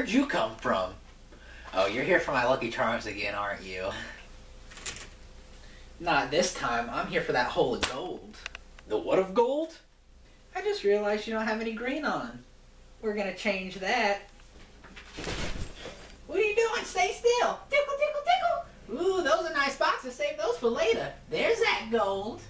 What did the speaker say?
where'd you come from? Oh, you're here for my Lucky Charms again, aren't you? Not this time. I'm here for that hole of gold. The what of gold? I just realized you don't have any green on. We're gonna change that. What are you doing? Stay still. Tickle, tickle, tickle. Ooh, those are nice boxes. Save those for later. There's that gold.